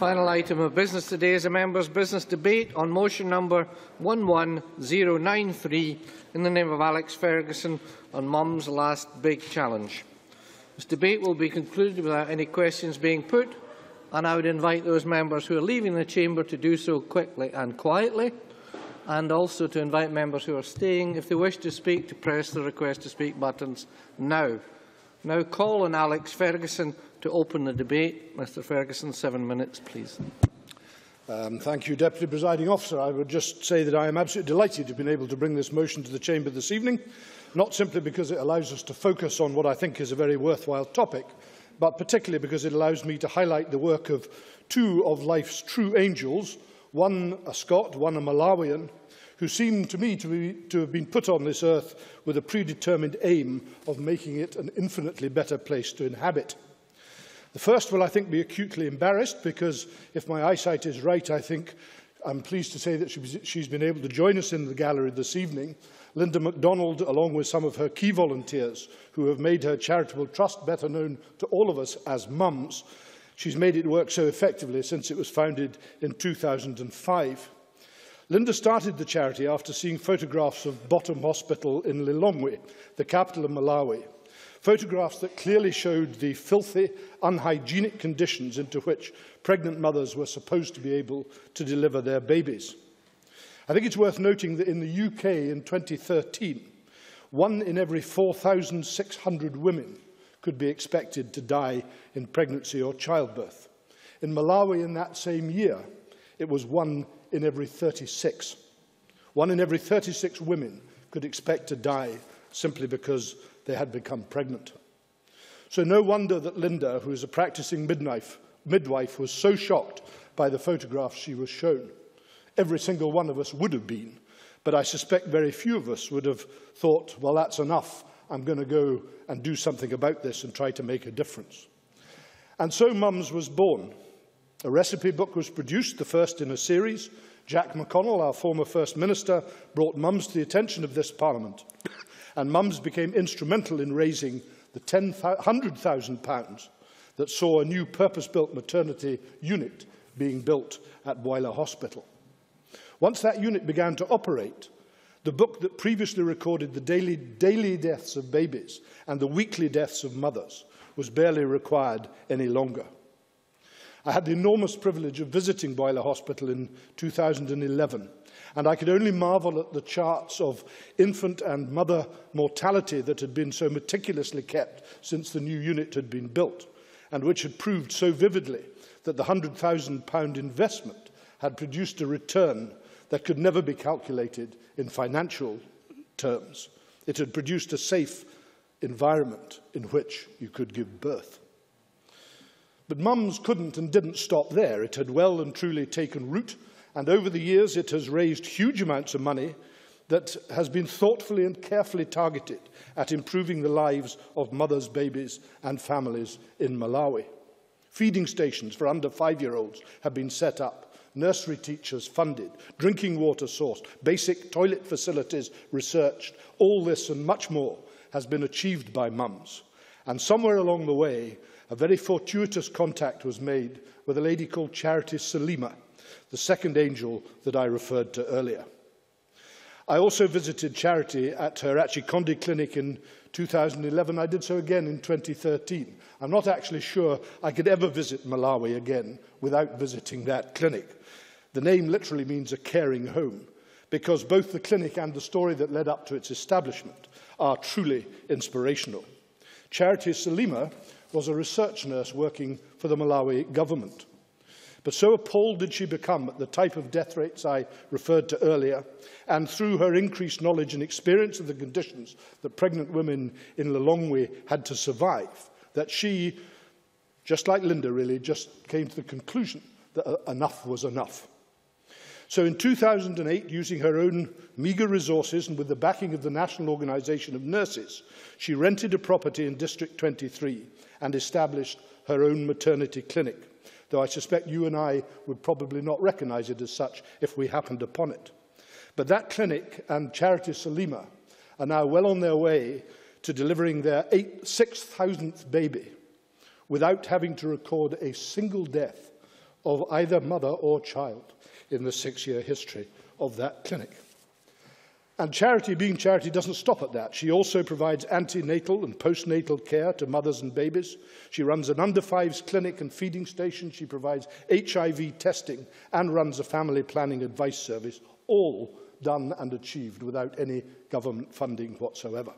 Final item of business today is a members' business debate on motion number 11093 in the name of Alex Fergusson on Mum's Last Big Challenge. This debate will be concluded without any questions being put, and I would invite those members who are leaving the chamber to do so quickly and quietly, and also to invite members who are staying, if they wish to speak, to press the request to speak buttons now. Now call on Alex Fergusson to open the debate. Mr Fergusson, seven minutes, please. Um, thank you, Deputy Presiding Officer. I would just say that I am absolutely delighted to have been able to bring this motion to the Chamber this evening, not simply because it allows us to focus on what I think is a very worthwhile topic, but particularly because it allows me to highlight the work of two of life's true angels, one a Scot, one a Malawian, who seem to me to, be, to have been put on this earth with a predetermined aim of making it an infinitely better place to inhabit. The first will, I think, be acutely embarrassed because, if my eyesight is right, I think I'm pleased to say that she's been able to join us in the gallery this evening. Linda McDonald, along with some of her key volunteers who have made her charitable trust better known to all of us as mums, she's made it work so effectively since it was founded in 2005. Linda started the charity after seeing photographs of Bottom Hospital in Lilongwe, the capital of Malawi. Photographs that clearly showed the filthy, unhygienic conditions into which pregnant mothers were supposed to be able to deliver their babies. I think it's worth noting that in the UK in 2013, one in every 4,600 women could be expected to die in pregnancy or childbirth. In Malawi in that same year, it was one in every 36. One in every 36 women could expect to die simply because they had become pregnant. So no wonder that Linda, who is a practicing midwife, midwife, was so shocked by the photographs she was shown. Every single one of us would have been, but I suspect very few of us would have thought, well, that's enough. I'm going to go and do something about this and try to make a difference. And so Mums was born. A recipe book was produced, the first in a series. Jack McConnell, our former First Minister, brought Mums to the attention of this Parliament and mums became instrumental in raising the £100,000 that saw a new purpose-built maternity unit being built at Bwaila Hospital. Once that unit began to operate, the book that previously recorded the daily, daily deaths of babies and the weekly deaths of mothers was barely required any longer. I had the enormous privilege of visiting Bwaila Hospital in 2011 and I could only marvel at the charts of infant and mother mortality that had been so meticulously kept since the new unit had been built, and which had proved so vividly that the £100,000 investment had produced a return that could never be calculated in financial terms. It had produced a safe environment in which you could give birth. But mums couldn't and didn't stop there. It had well and truly taken root and over the years it has raised huge amounts of money that has been thoughtfully and carefully targeted at improving the lives of mothers, babies and families in Malawi. Feeding stations for under five-year-olds have been set up, nursery teachers funded, drinking water sourced, basic toilet facilities researched. All this and much more has been achieved by mums. And somewhere along the way, a very fortuitous contact was made with a lady called Charity Salima, the second angel that I referred to earlier. I also visited Charity at her Achikondi clinic in 2011. I did so again in 2013. I'm not actually sure I could ever visit Malawi again without visiting that clinic. The name literally means a caring home because both the clinic and the story that led up to its establishment are truly inspirational. Charity Salima was a research nurse working for the Malawi government. But so appalled did she become at the type of death rates I referred to earlier, and through her increased knowledge and experience of the conditions that pregnant women in Lilongwe had to survive, that she, just like Linda really, just came to the conclusion that enough was enough. So in 2008, using her own meagre resources and with the backing of the National Organisation of Nurses, she rented a property in District 23 and established her own maternity clinic though I suspect you and I would probably not recognise it as such if we happened upon it. But that clinic and Charity Salima are now well on their way to delivering their 6,000th baby without having to record a single death of either mother or child in the six-year history of that clinic. And charity, being charity, doesn't stop at that. She also provides antenatal and postnatal care to mothers and babies. She runs an under-fives clinic and feeding station. She provides HIV testing and runs a family planning advice service, all done and achieved without any government funding whatsoever.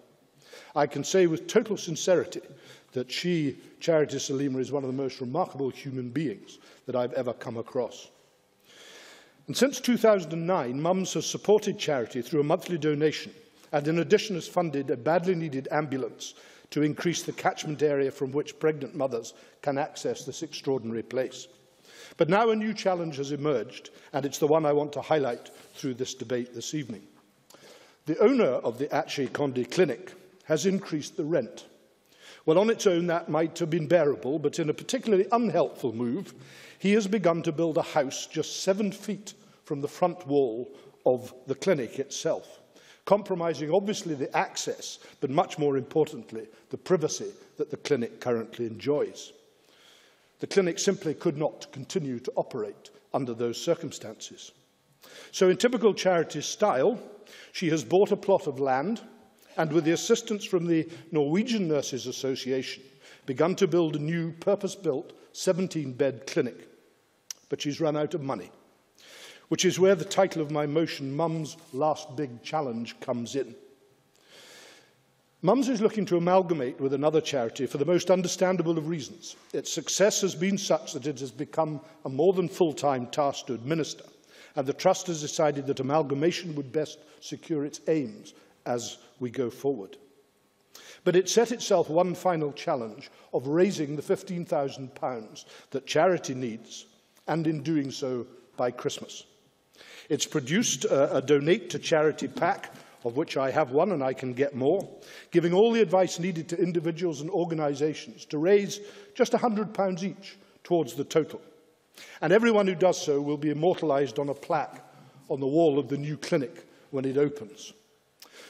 I can say with total sincerity that she, Charity Salima, is one of the most remarkable human beings that I've ever come across. And since 2009, Mums has supported charity through a monthly donation and in addition has funded a badly needed ambulance to increase the catchment area from which pregnant mothers can access this extraordinary place. But now a new challenge has emerged, and it's the one I want to highlight through this debate this evening. The owner of the Achikondi Clinic has increased the rent. Well, on its own, that might have been bearable, but in a particularly unhelpful move, he has begun to build a house just seven feet from the front wall of the clinic itself, compromising obviously the access, but much more importantly, the privacy that the clinic currently enjoys. The clinic simply could not continue to operate under those circumstances. So in typical charity style, she has bought a plot of land and with the assistance from the Norwegian Nurses Association, begun to build a new purpose-built 17-bed clinic. But she's run out of money, which is where the title of my motion, Mum's Last Big Challenge, comes in. Mums is looking to amalgamate with another charity for the most understandable of reasons. Its success has been such that it has become a more than full-time task to administer, and the Trust has decided that amalgamation would best secure its aims as we go forward. But it set itself one final challenge of raising the £15,000 that charity needs, and in doing so by Christmas. It's produced a, a donate to charity pack, of which I have one and I can get more, giving all the advice needed to individuals and organisations to raise just £100 each towards the total. And everyone who does so will be immortalised on a plaque on the wall of the new clinic when it opens.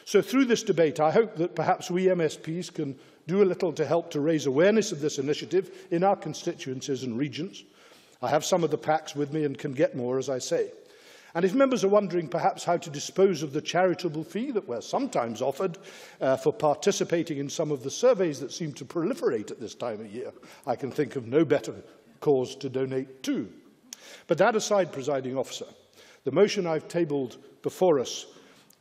So through this debate, I hope that perhaps we MSPs can do a little to help to raise awareness of this initiative in our constituencies and regions. I have some of the packs with me and can get more, as I say. And if members are wondering perhaps how to dispose of the charitable fee that we're sometimes offered uh, for participating in some of the surveys that seem to proliferate at this time of year, I can think of no better cause to donate to. But that aside, presiding officer, the motion I've tabled before us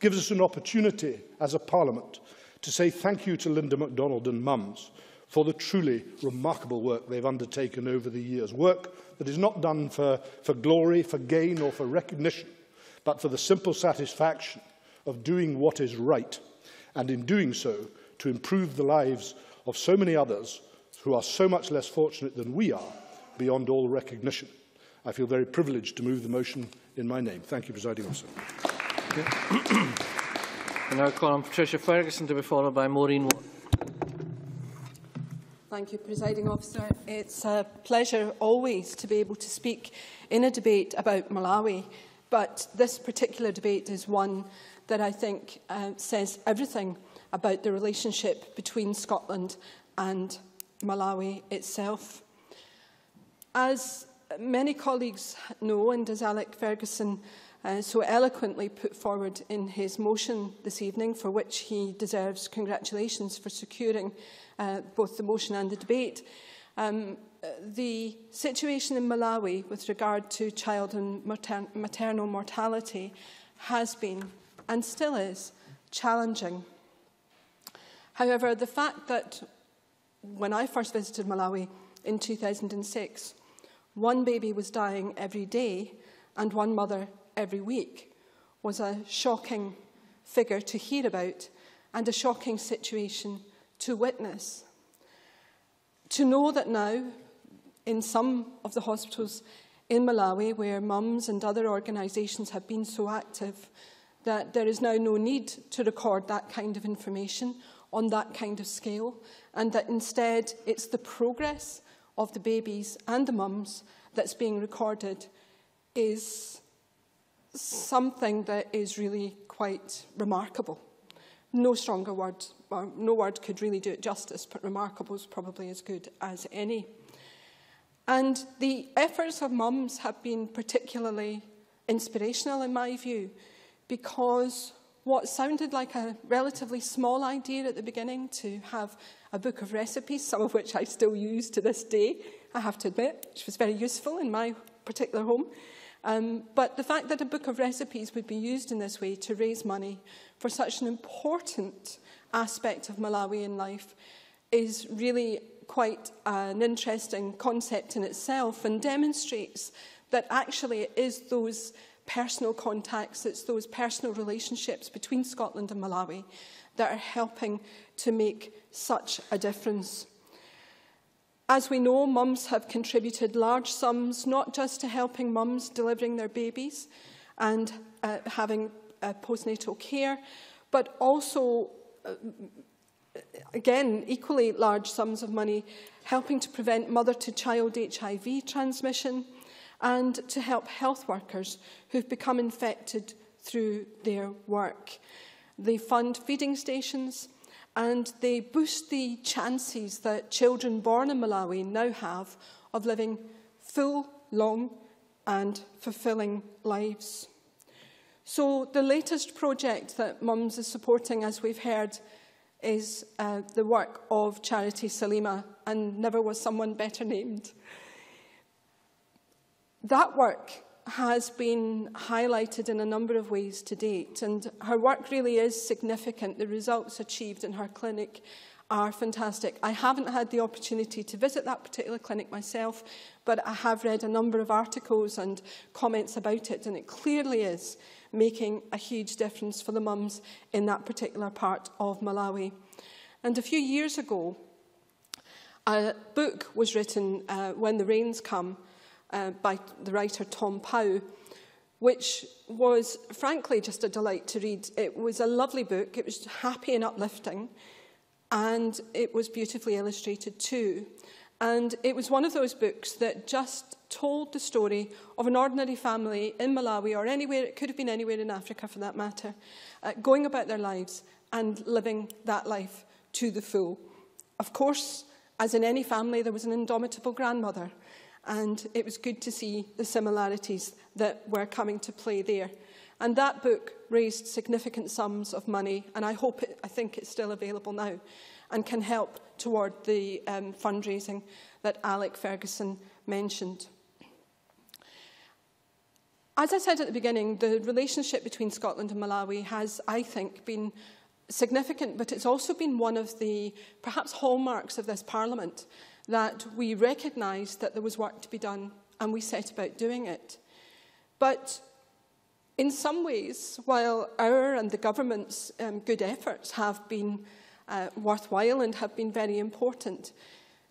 gives us an opportunity as a Parliament to say thank you to Linda McDonald and Mums for the truly remarkable work they've undertaken over the years. Work that is not done for, for glory, for gain or for recognition, but for the simple satisfaction of doing what is right, and in doing so, to improve the lives of so many others who are so much less fortunate than we are, beyond all recognition. I feel very privileged to move the motion in my name. Thank you, Presiding Officer. I now call on Patricia Ferguson to be followed by Maureen Watt. Thank you, Presiding Officer. It's a pleasure always to be able to speak in a debate about Malawi, but this particular debate is one that I think uh, says everything about the relationship between Scotland and Malawi itself. As many colleagues know, and as Alec Fergusson uh, so eloquently put forward in his motion this evening, for which he deserves congratulations for securing uh, both the motion and the debate. Um, the situation in Malawi with regard to child and mater maternal mortality has been and still is challenging. However, the fact that when I first visited Malawi in 2006, one baby was dying every day and one mother every week was a shocking figure to hear about and a shocking situation to witness. To know that now, in some of the hospitals in Malawi, where mums and other organisations have been so active, that there is now no need to record that kind of information on that kind of scale, and that instead it's the progress of the babies and the mums that's being recorded is something that is really quite remarkable. No stronger word, no word could really do it justice, but remarkable is probably as good as any. And the efforts of mums have been particularly inspirational in my view because what sounded like a relatively small idea at the beginning to have a book of recipes, some of which I still use to this day, I have to admit, which was very useful in my particular home. Um, but the fact that a book of recipes would be used in this way to raise money for such an important aspect of Malawian life is really quite an interesting concept in itself and demonstrates that actually it is those personal contacts, it's those personal relationships between Scotland and Malawi that are helping to make such a difference. As we know, mums have contributed large sums, not just to helping mums delivering their babies and uh, having uh, postnatal care, but also, uh, again, equally large sums of money helping to prevent mother-to-child HIV transmission and to help health workers who've become infected through their work. They fund feeding stations and they boost the chances that children born in Malawi now have of living full, long and fulfilling lives. So the latest project that Mums is supporting, as we've heard, is uh, the work of Charity Salima, and never was someone better named. That work has been highlighted in a number of ways to date, and her work really is significant. The results achieved in her clinic are fantastic. I haven't had the opportunity to visit that particular clinic myself, but I have read a number of articles and comments about it, and it clearly is making a huge difference for the mums in that particular part of Malawi. And a few years ago, a book was written, uh, When the Rains Come, uh, by the writer Tom Pow, which was frankly just a delight to read. It was a lovely book, it was happy and uplifting, and it was beautifully illustrated too. And it was one of those books that just told the story of an ordinary family in Malawi or anywhere, it could have been anywhere in Africa for that matter, uh, going about their lives and living that life to the full. Of course, as in any family, there was an indomitable grandmother and it was good to see the similarities that were coming to play there. And that book raised significant sums of money, and I hope it, I think it's still available now, and can help toward the um, fundraising that Alec Fergusson mentioned. As I said at the beginning, the relationship between Scotland and Malawi has, I think, been significant, but it's also been one of the perhaps hallmarks of this Parliament that we recognised that there was work to be done and we set about doing it. But in some ways, while our and the government's um, good efforts have been uh, worthwhile and have been very important,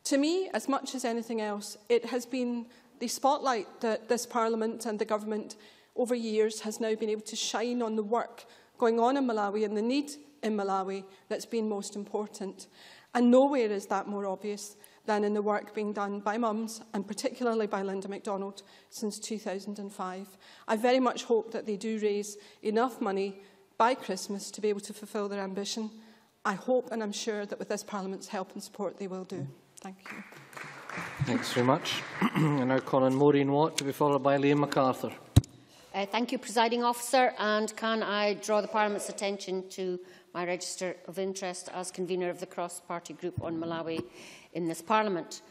to me, as much as anything else, it has been the spotlight that this Parliament and the government over years has now been able to shine on the work going on in Malawi and the need in Malawi that's been most important. And nowhere is that more obvious than in the work being done by mums, and particularly by Linda McDonald, since 2005. I very much hope that they do raise enough money by Christmas to be able to fulfil their ambition. I hope and I'm sure that with this Parliament's help and support they will do. Thank you. Thanks very much. and now Colin Maureen Watt to be followed by Liam McArthur. Uh, thank you, Presiding Officer. And can I draw the Parliament's attention to my register of interest as convener of the cross-party group on Malawi in this Parliament.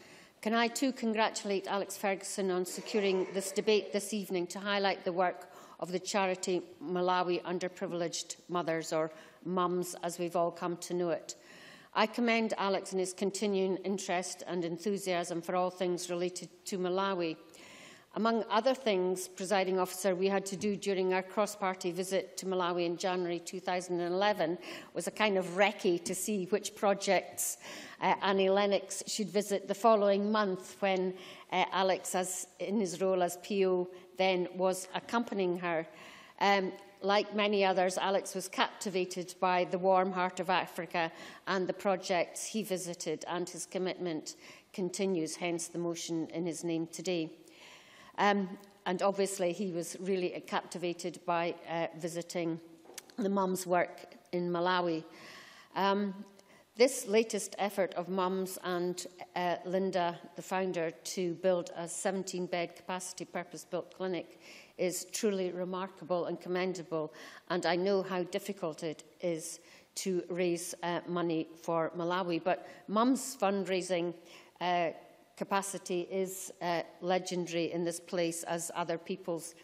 Can I too congratulate Alex Ferguson on securing this debate this evening to highlight the work of the charity Malawi Underprivileged Mothers, or MUMS as we've all come to know it. I commend Alex and his continuing interest and enthusiasm for all things related to Malawi. Among other things, presiding officer, we had to do during our cross-party visit to Malawi in January 2011 was a kind of recce to see which projects uh, Annie Lennox should visit the following month when uh, Alex, as, in his role as PO, then was accompanying her. Um, like many others, Alex was captivated by the warm heart of Africa and the projects he visited, and his commitment continues, hence the motion in his name today. Um, and obviously he was really captivated by uh, visiting the mum's work in Malawi. Um, This latest effort of Mums and uh, Linda, the founder, to build a 17-bed capacity purpose-built clinic is truly remarkable and commendable, and I know how difficult it is to raise uh, money for Malawi. But Mums fundraising uh, capacity is uh, legendary in this place, as other people's,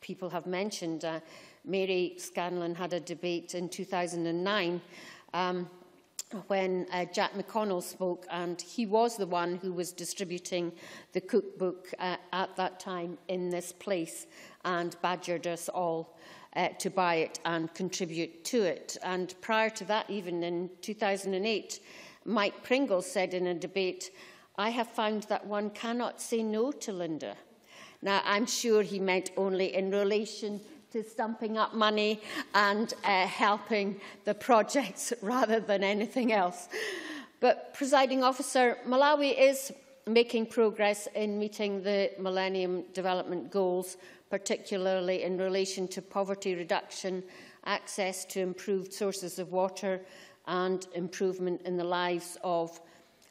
people have mentioned. Uh, Mary Scanlon had a debate in 2009 um, when uh, Jack McConnell spoke, and he was the one who was distributing the cookbook uh, at that time in this place and badgered us all uh, to buy it and contribute to it. And prior to that, even in 2008, Mike Pringle said in a debate, I have found that one cannot say no to Linda. Now, I'm sure he meant only in relation to stumping up money and uh, helping the projects rather than anything else. But, presiding officer, Malawi is making progress in meeting the Millennium Development Goals, particularly in relation to poverty reduction, access to improved sources of water and improvement in the lives of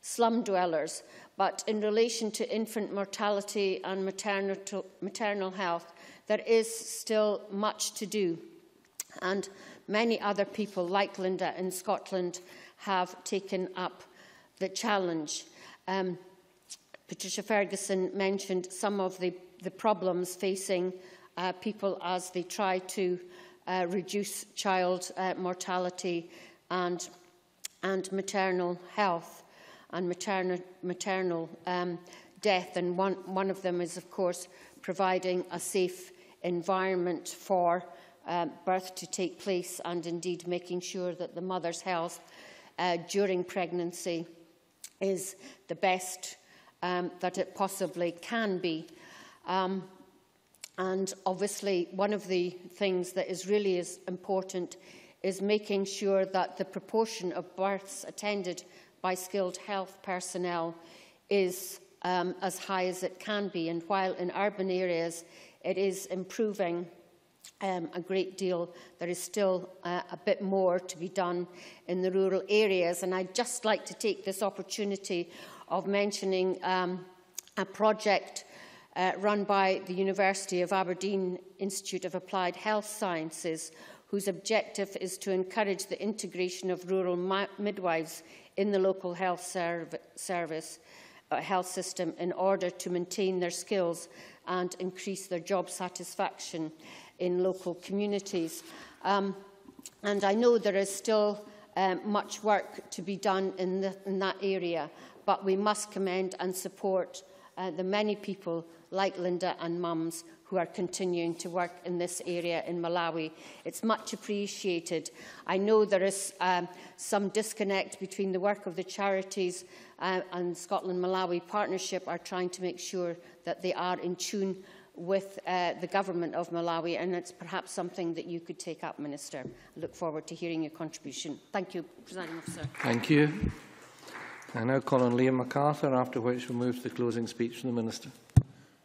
slum dwellers. But in relation to infant mortality and maternal, maternal health, there is still much to do. And many other people, like Linda in Scotland, have taken up the challenge. Um, Patricia Ferguson mentioned some of the, the problems facing uh, people as they try to uh, reduce child uh, mortality and, and maternal health and maternal, maternal um, death. And one, one of them is, of course, providing a safe environment for um, birth to take place and indeed making sure that the mother's health uh, during pregnancy is the best um, that it possibly can be. Um, and obviously, one of the things that is really is important is making sure that the proportion of births attended by skilled health personnel is um, as high as it can be. And while in urban areas it is improving um, a great deal. There is still uh, a bit more to be done in the rural areas. And I'd just like to take this opportunity of mentioning um, a project uh, run by the University of Aberdeen Institute of Applied Health Sciences, whose objective is to encourage the integration of rural midwives in the local health serv service uh, health system in order to maintain their skills and increase their job satisfaction in local communities. Um, and I know there is still um, much work to be done in, the, in that area, but we must commend and support uh, the many people like Linda and mums who are continuing to work in this area in Malawi. It's much appreciated. I know there is um, some disconnect between the work of the charities uh, and Scotland-Malawi partnership are trying to make sure that they are in tune with uh, the government of Malawi, and it's perhaps something that you could take up, Minister. I look forward to hearing your contribution. Thank you, Presiding Officer. Thank you. I now call on Liam McArthur, after which we'll move to the closing speech from the Minister.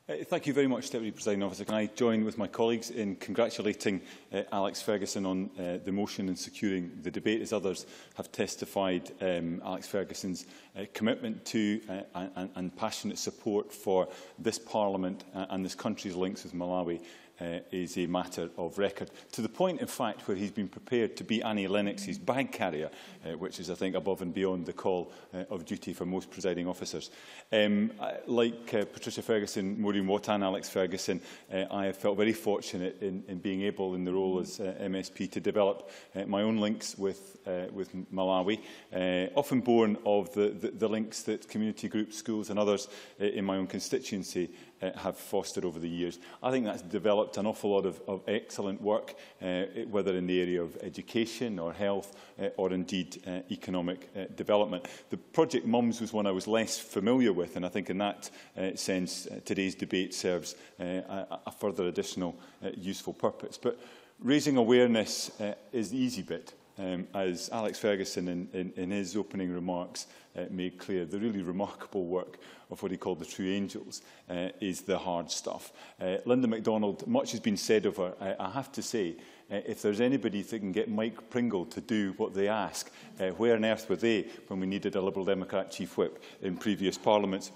Uh, thank you very much, Deputy Presiding Officer. Can I join with my colleagues in congratulating uh, Alex Ferguson on uh, the motion and securing the debate, as others have testified um, Alex Ferguson's uh, commitment to uh, and, and passionate support for this Parliament uh, and this country's links with Malawi uh, is a matter of record. To the point, in fact, where he's been prepared to be Annie Lennox's bag carrier, uh, which is, I think, above and beyond the call uh, of duty for most presiding officers. Um, like uh, Patricia Ferguson, Maureen Watt and Alex Fergusson, uh, I have felt very fortunate in, in being able, in the role as uh, MSP, to develop uh, my own links with, uh, with Malawi, uh, often born of the, the, the links that community groups, schools and others uh, in my own constituency uh, have fostered over the years. I think that's developed an awful lot of, of excellent work, uh, whether in the area of education or health uh, or indeed uh, economic uh, development. The Project Mums was one I was less familiar with and I think in that uh, sense uh, today's debate serves uh, a, a further additional uh, useful purpose. But raising awareness uh, is the easy bit. Um, as Alex Fergusson in, in, in his opening remarks uh, made clear, the really remarkable work of what he called the true angels uh, is the hard stuff. Uh, Linda McDonald, much has been said of her. I, I have to say, uh, if there's anybody that can get Mike Pringle to do what they ask, uh, where on earth were they when we needed a Liberal Democrat chief whip in previous parliaments?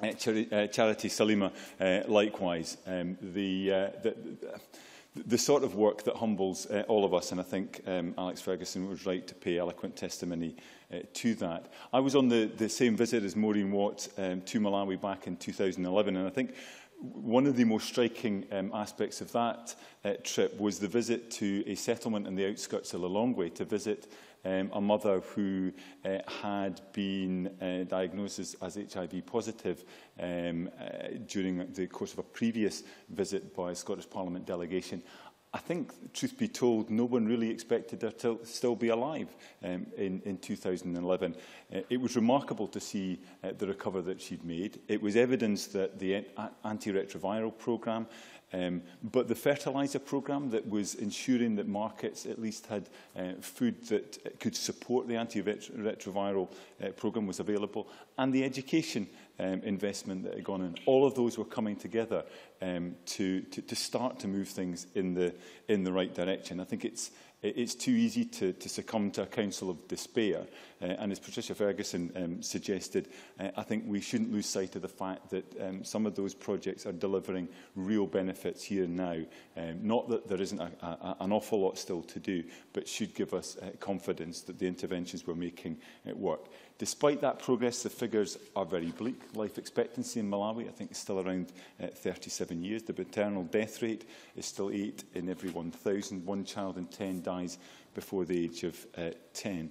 Uh, Char uh, Charity Salima, uh, likewise. Um, the, uh, the, the, the sort of work that humbles uh, all of us, and I think um, Alex Fergusson was right to pay eloquent testimony uh, to that. I was on the, the same visit as Maureen Watt um, to Malawi back in 2011, and I think one of the most striking um, aspects of that uh, trip was the visit to a settlement in the outskirts of Lilongwe to visit um, a mother who uh, had been uh, diagnosed as, as HIV positive um, uh, during the course of a previous visit by a Scottish Parliament delegation. I think, truth be told, no one really expected her to still be alive um, in, in 2011. Uh, it was remarkable to see uh, the recovery that she'd made. It was evidence that the antiretroviral programme Um, but the fertiliser programme that was ensuring that markets at least had uh, food that could support the antiretroviral uh, programme was available, and the education um, investment that had gone in. All of those were coming together um, to, to, to start to move things in the, in the right direction. I think it's, it's too easy to, to succumb to a council of despair. Uh, and as Patricia Ferguson um, suggested, uh, I think we shouldn't lose sight of the fact that um, some of those projects are delivering real benefits here and now. Um, not that there isn't a, a, an awful lot still to do, but should give us uh, confidence that the interventions we're making uh, work. Despite that progress, the figures are very bleak. Life expectancy in Malawi, I think, is still around uh, 37 seven years. The maternal death rate is still 8 in every 1,000. One child in 10 dies before the age of uh, 10.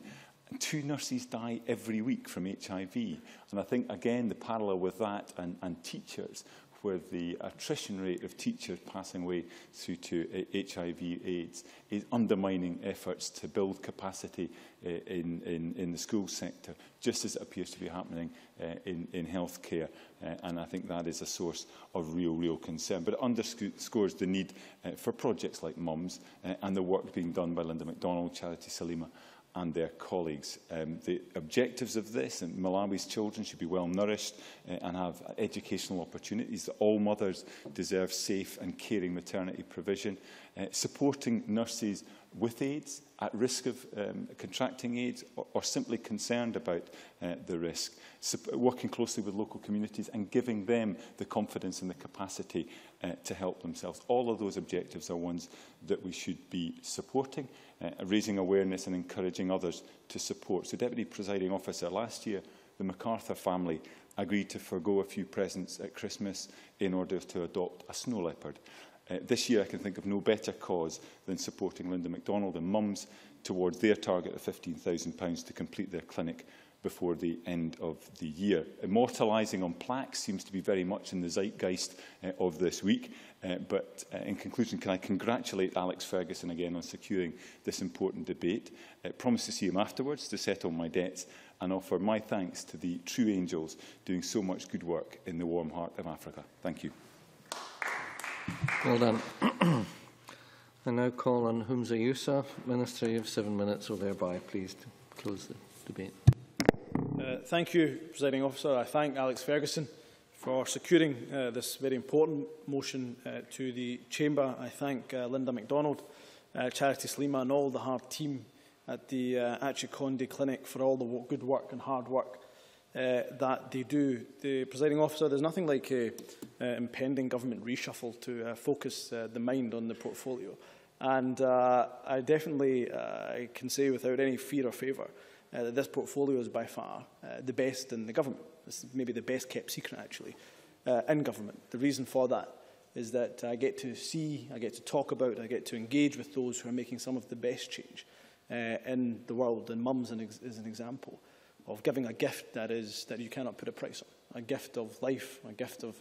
Two nurses die every week from HIV. And I think, again, the parallel with that and, and teachers with the attrition rate of teachers passing away through to eh, HIV AIDS is undermining efforts to build capacity uh, in, in, in the school sector, just as it appears to be happening uh, in, in healthcare. Uh, and I think that is a source of real, real concern. But it underscores the need uh, for projects like MUMS uh, and the work being done by Linda MacDonald, Charity Salima and their colleagues. Um, the objectives of this, and Malawi's children should be well nourished uh, and have educational opportunities. All mothers deserve safe and caring maternity provision. Uh, supporting nurses with AIDS, at risk of um, contracting AIDS, or, or simply concerned about uh, the risk. Sup working closely with local communities and giving them the confidence and the capacity uh, to help themselves. All of those objectives are ones that we should be supporting uh, raising awareness and encouraging others to support. So, Deputy Presiding Officer, last year the MacArthur family agreed to forgo a few presents at Christmas in order to adopt a snow leopard. Uh, this year I can think of no better cause than supporting Linda McDonald and mums towards their target of £15,000 to complete their clinic before the end of the year. Immortalising on plaques seems to be very much in the zeitgeist uh, of this week. Uh, but uh, in conclusion, can I congratulate Alex Fergusson again on securing this important debate. I uh, promise to see him afterwards to settle my debts and offer my thanks to the true angels doing so much good work in the warm heart of Africa. Thank you. Well done. I now call on Humza Yousaf, Minister. You have seven minutes or thereby, please, to close the debate. Thank you, Presiding Officer. I thank Alex Fergusson for securing uh, this very important motion uh, to the Chamber. I thank uh, Linda McDonald, uh, Charity Salima and all the hard team at the uh, Achikondi Clinic for all the good work and hard work uh, that they do. The presiding officer, there's nothing like a uh, impending government reshuffle to uh, focus uh, the mind on the portfolio. And uh, I definitely uh, I can say without any fear or favour uh, that this portfolio is by far uh, the best in the government. It's maybe the best kept secret, actually, uh, in government. The reason for that is that I get to see, I get to talk about, I get to engage with those who are making some of the best change uh, in the world. And mums is an example of giving a gift that is that you cannot put a price on. A gift of life, a gift of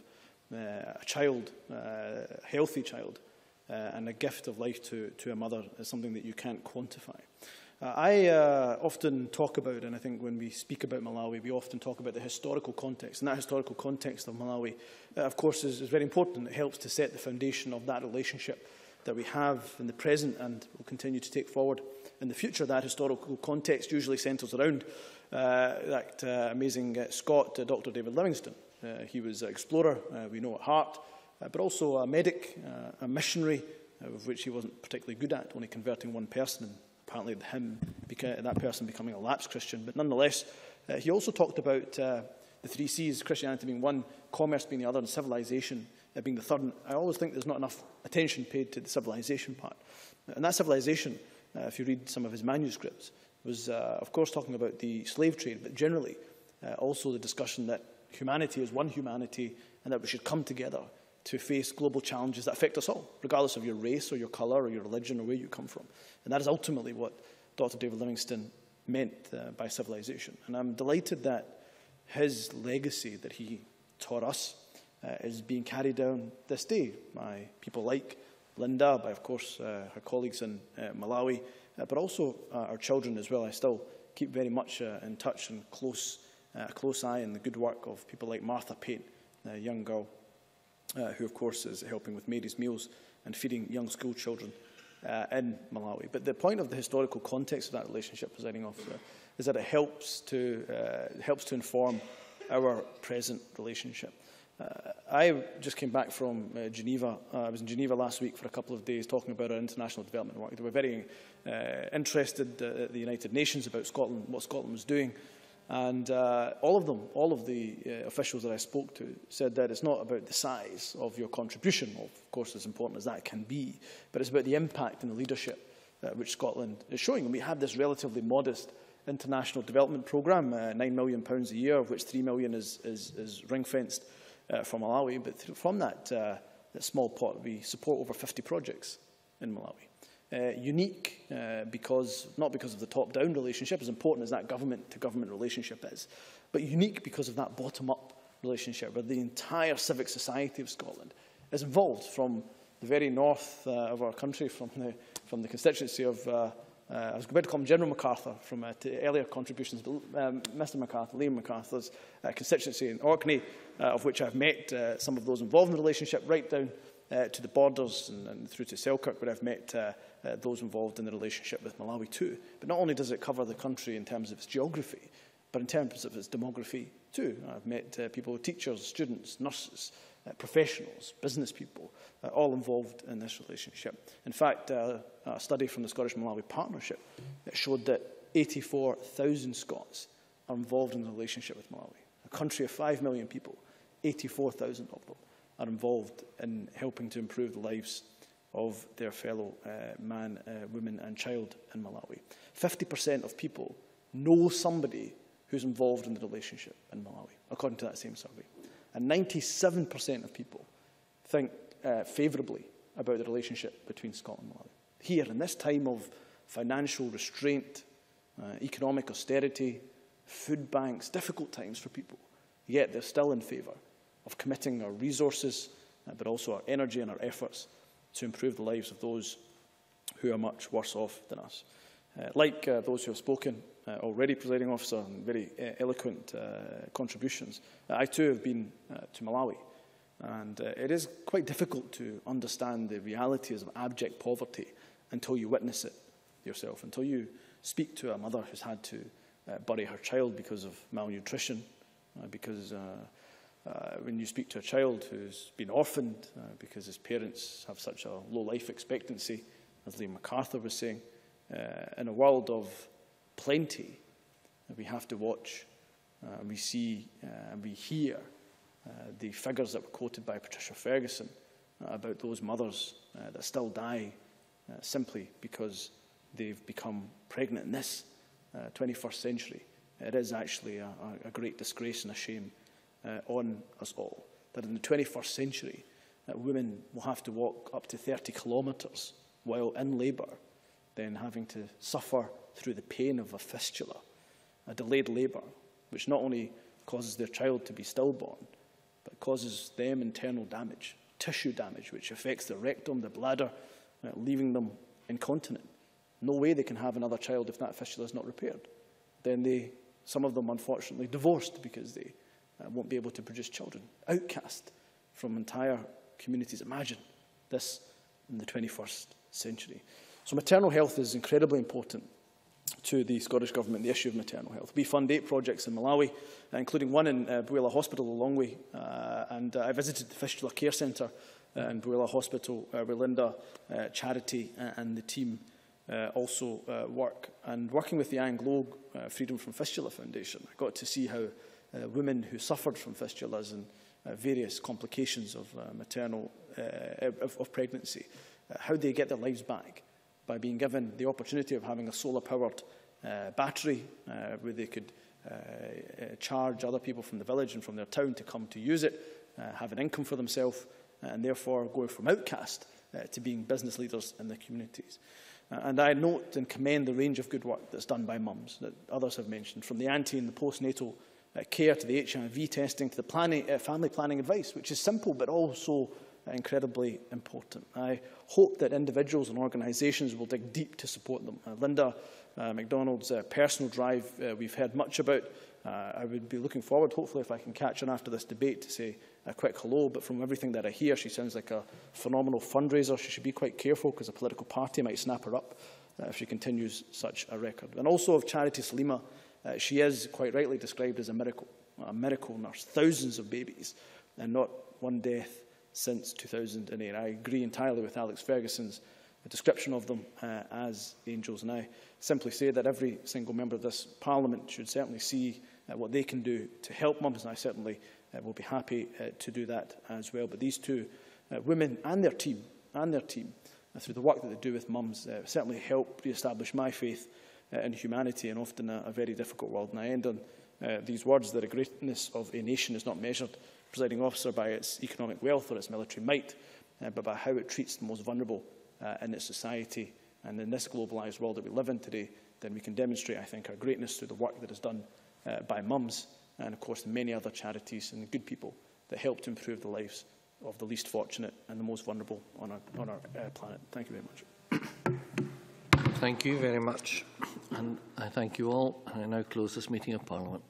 uh, a child, uh, a healthy child, uh, and a gift of life to, to a mother is something that you can't quantify. Uh, I uh, often talk about, and I think when we speak about Malawi, we often talk about the historical context. And that historical context of Malawi, uh, of course, is, is very important. It helps to set the foundation of that relationship that we have in the present and will continue to take forward in the future. That historical context usually centres around uh, that uh, amazing uh, Scot, uh, Dr David Livingstone. Uh, he was an explorer, uh, we know at heart, uh, but also a medic, uh, a missionary, uh, of which he wasn't particularly good at, only converting one person, apparently him, that person becoming a lapsed Christian. But nonetheless, uh, he also talked about uh, the three C's, Christianity being one, commerce being the other, and civilization uh, being the third. And I always think there's not enough attention paid to the civilization part. And that civilization, uh, if you read some of his manuscripts, was, uh, of course, talking about the slave trade, but generally uh, also the discussion that humanity is one humanity and that we should come together to face global challenges that affect us all, regardless of your race or your colour or your religion or where you come from. And that is ultimately what Dr. David Livingstone meant uh, by civilization. And I'm delighted that his legacy that he taught us uh, is being carried down this day by people like Linda, by, of course, uh, her colleagues in uh, Malawi, uh, but also uh, our children as well. I still keep very much in touch and close, uh, close eye on the good work of people like Martha Payne, a young girl uh, who, of course, is helping with Mary's Meals and feeding young school children uh, in Malawi. But the point of the historical context of that relationship, presiding officer, is that it helps to, uh, helps to inform our present relationship. Uh, I just came back from uh, Geneva. Uh, I was in Geneva last week for a couple of days talking about our international development work. They were very uh, interested uh, at the United Nations about Scotland, what Scotland was doing. And uh, all of them, all of the uh, officials that I spoke to said that it's not about the size of your contribution, of course as important as that can be, but it's about the impact and the leadership uh, which Scotland is showing. And we have this relatively modest international development programme, uh, £9 million pounds a year, of which £3 million is, is, is ring-fenced uh, from Malawi. But from that, uh, that small pot, we support over 50 projects in Malawi. Uh, unique uh, because, not because of the top-down relationship, as important as that government-to-government -government relationship is, but unique because of that bottom-up relationship where the entire civic society of Scotland is involved from the very north uh, of our country, from the, from the constituency of uh, Uh, I was about to call him General MacArthur from uh, earlier contributions, but um, Mr MacArthur, Liam McArthur's uh, constituency in Orkney, uh, of which I've met uh, some of those involved in the relationship, right down uh, to the borders and, and through to Selkirk, where I've met uh, uh, those involved in the relationship with Malawi too. But not only does it cover the country in terms of its geography, but in terms of its demography too. I've met uh, people, teachers, students, nurses, uh, professionals, business people, uh, all involved in this relationship. In fact, uh, a study from the Scottish Malawi Partnership showed that 84,000 Scots are involved in the relationship with Malawi. A country of 5 million people, 84,000 of them are involved in helping to improve the lives of their fellow uh, man, uh, woman and child in Malawi. 50% of people know somebody who's involved in the relationship in Malawi, according to that same survey. And 97% of people think uh, favourably about the relationship between Scotland and Malawi. Here, in this time of financial restraint, uh, economic austerity, food banks, difficult times for people, yet they're still in favour of committing our resources, uh, but also our energy and our efforts to improve the lives of those who are much worse off than us. Uh, like uh, those who have spoken uh, already, presiding officer, and very uh, eloquent uh, contributions, uh, I too have been to Malawi. And it is quite difficult to understand the realities of abject poverty until you witness it yourself, until you speak to a mother who's had to bury her child because of malnutrition, because uh, uh, when you speak to a child who's been orphaned uh, because his parents have such a low life expectancy, as Liam McArthur was saying, uh, in a world of plenty, we have to watch uh, we see uh, and we hear uh, the figures that were quoted by Patricia Ferguson uh, about those mothers uh, that still die uh, simply because they've become pregnant in this uh, 21st century. It is actually a, a great disgrace and a shame uh, on us all. That in the 21st century, uh, women will have to walk up to 30 kilometres while in labour, then having to suffer through the pain of a fistula, a delayed labour, which not only causes their child to be stillborn, but causes them internal damage, tissue damage, which affects the rectum, the bladder, uh, leaving them incontinent. No way they can have another child if that fistula is not repaired. Then they, some of them unfortunately divorced because they uh, won't be able to produce children. Outcast from entire communities. Imagine this in the 21st century. So maternal health is incredibly important to the Scottish Government, the issue of maternal health. We fund eight projects in Malawi, uh, including one in uh, Hospital, a long way. Uh, and uh, I visited the Fistula Care Centre uh, in Bwaila Hospital, uh, where Linda, uh, Charity uh, and the team uh, also uh, work. And working with the Anglo uh, Freedom from Fistula Foundation, I got to see how uh, women who suffered from fistulas and uh, various complications of uh, maternal, uh, of, of pregnancy, uh, how they get their lives back by being given the opportunity of having a solar-powered uh, battery uh, where they could uh, uh, charge other people from the village and from their town to come to use it, uh, have an income for themselves, and therefore go from outcast uh, to being business leaders in the communities. Uh, and I note and commend the range of good work that's done by mums that others have mentioned, from the ante and the postnatal uh, care to the HIV testing to the planning, uh, family planning advice, which is simple but also incredibly important. I hope that individuals and organisations will dig deep to support them. Uh, Linda uh, McDonald's uh, personal drive uh, we've heard much about. Uh, I would be looking forward, hopefully, if I can catch her after this debate to say a quick hello. But from everything that I hear, she sounds like a phenomenal fundraiser. She should be quite careful because a political party might snap her up uh, if she continues such a record. And also of Charity Salima, uh, she is quite rightly described as a miracle, a miracle nurse. Thousands of babies and not one death since 2008. I agree entirely with Alex Fergusson's description of them uh, as angels. And I simply say that every single member of this Parliament should certainly see uh, what they can do to help mums, and I certainly uh, will be happy uh, to do that as well. But these two uh, women and their team, and their team, uh, through the work that they do with mums, uh, certainly help re-establish my faith in humanity in often a, a very difficult world. And I end on uh, these words the greatness of a nation is not measured, presiding officer, by its economic wealth or its military might, uh, but by how it treats the most vulnerable uh, in its society. And in this globalised world that we live in today, then we can demonstrate, I think, our greatness through the work that is done uh, by mums and, of course, many other charities and good people that help to improve the lives of the least fortunate and the most vulnerable on our, on our uh, planet. Thank you very much. Thank you very much. And I thank you all. And I now close this meeting of Parliament.